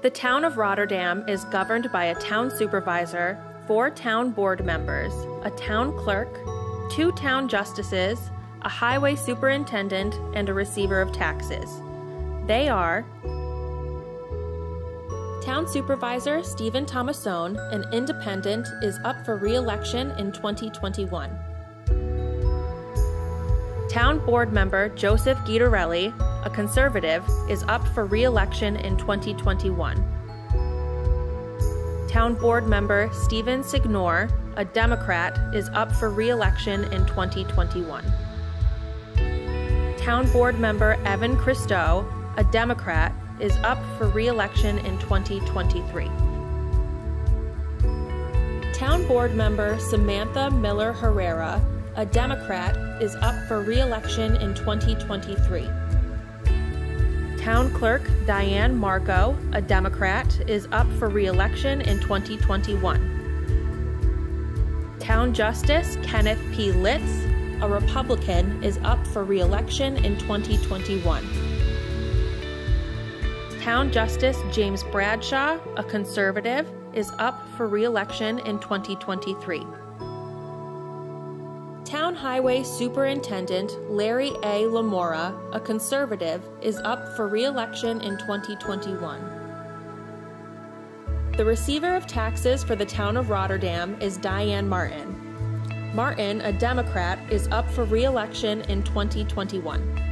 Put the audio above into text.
The town of Rotterdam is governed by a town supervisor, four town board members, a town clerk, two town justices, a highway superintendent, and a receiver of taxes. They are Town Supervisor Stephen Tommasone, an independent, is up for re election in 2021. Town Board Member Joseph Guidarelli, a conservative, is up for re election in 2021. Town Board Member Stephen Signor, a Democrat, is up for re election in 2021. Town Board Member Evan Christou, a Democrat, is up for re election in 2023. Town Board Member Samantha Miller Herrera, a Democrat, is up for re election in 2023. Town Clerk Diane Marco, a Democrat, is up for re election in 2021. Town Justice Kenneth P. Litz, a Republican, is up for re election in 2021. Town Justice James Bradshaw, a conservative, is up for re election in 2023. Town Highway Superintendent Larry A. Lamora, a conservative, is up for re election in 2021. The receiver of taxes for the town of Rotterdam is Diane Martin. Martin, a Democrat, is up for re election in 2021.